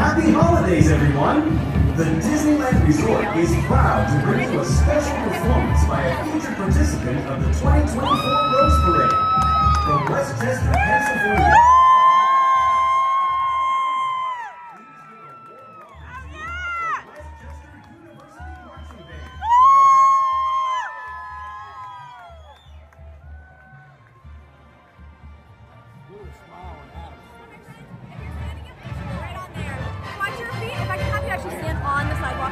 Happy holidays, everyone! The Disneyland Resort is proud to bring you a special performance by a featured participant of the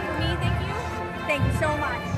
for me, thank you. Thank you so much.